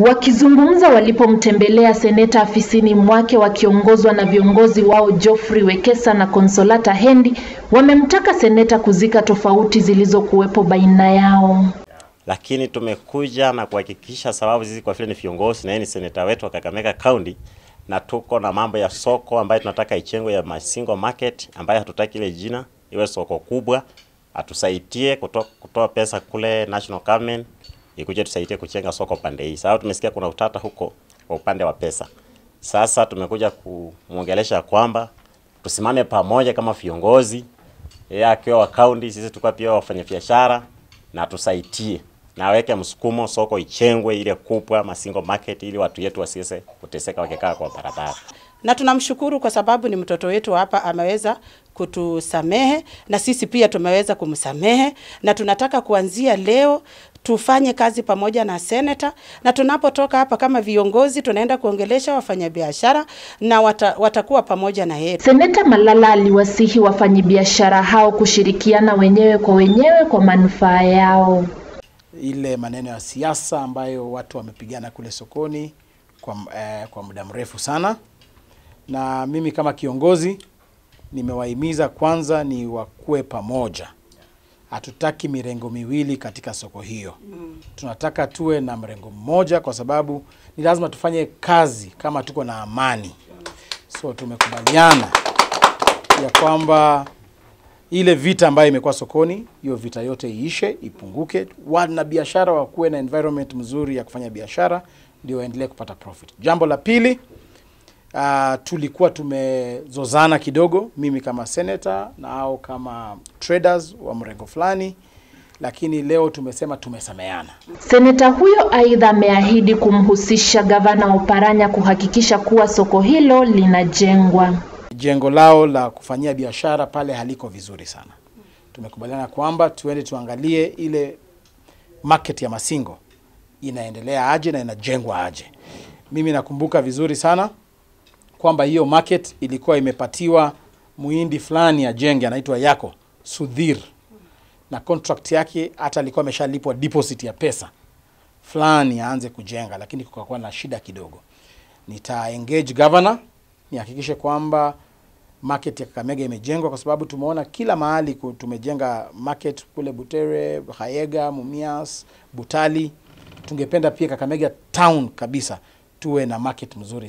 Wakizungumza walipomtembelea seneta afisini mwake wakiongozwa na viongozi wao Geoffrey Wekesa na Consolata Hendi, wamemtaka seneta kuzika tofauti zilizokuwepo baina yao. lakini tumekuja na kuhakikisha, sababu zizi, kwa vile ni viongozi na yeye ni seneta wetu wa Kakamega County, na tuko na mambo ya soko ambayo tunataka ichengwe ya Masingo Market, ambayo hatutaki ile jina iwe soko kubwa, atusaidie kutoa pesa kule National Government ikuje tusaidie kuchenga soko pande hii, Sasa tumesikia kuna utata huko kwa upande wa pesa. Sasa tumekuja kumwongelesha kwamba tusimame pamoja kama viongozi, yeye akiwa wa county, sisi tulikuwa pia wafanyabiashara na tusaidie na aweke msukumo soko ichengwe ile kubwa Masingo Market, ili watu yetu wasiweze kuteseka wakikaa kwa barabara. na tunamshukuru kwa sababu ni mtoto wetu hapa, ameweza kutusamehe na sisi pia tumeweza kumsamehe, na tunataka kuanzia leo tufanye kazi pamoja na seneta, na tunapotoka hapa kama viongozi tunaenda kuongelesha wafanyabiashara na wata, watakuwa pamoja na yetu. Seneta Malala aliwasihi wafanyabiashara hao kushirikiana wenyewe kwa wenyewe kwa manufaa yao. ile maneno ya siasa ambayo watu wamepigana kule sokoni kwa, eh, kwa muda mrefu sana, na mimi kama kiongozi nimewahimiza kwanza ni wakuwe pamoja. Hatutaki mirengo miwili katika soko hiyo. mm. Tunataka tuwe na mrengo mmoja, kwa sababu ni lazima tufanye kazi kama tuko na amani. So tumekubaliana ya kwamba ile vita ambayo imekuwa sokoni, hiyo vita yote iishe, ipunguke, wana biashara wakuwe na environment mzuri ya kufanya biashara, ndio waendelee kupata profit. Jambo la pili, uh, tulikuwa tumezozana kidogo, mimi kama senator na au kama traders wa mrengo fulani, lakini leo tumesema tumesameana. Seneta huyo aidha ameahidi kumhusisha gavana Oparanya kuhakikisha kuwa soko hilo linajengwa. jengo lao la kufanyia biashara pale haliko vizuri sana. Tumekubaliana kwamba tuende tuangalie ile market ya Masingo inaendelea aje na inajengwa aje. Mimi nakumbuka vizuri sana kwamba hiyo market ilikuwa imepatiwa muhindi fulani ajenge, anaitwa Yako Sudhir, na contract yake hata alikuwa ameshalipwa deposit ya pesa fulani aanze kujenga, lakini kukakuwa na shida kidogo. Nita engage governor nihakikishe kwamba market ya Kakamega imejengwa, kwa sababu tumeona kila mahali tumejenga market kule Butere, Hayega, Mumias, Butali. Tungependa pia Kakamega town kabisa tuwe na market mzuri.